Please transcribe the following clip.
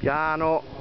piano.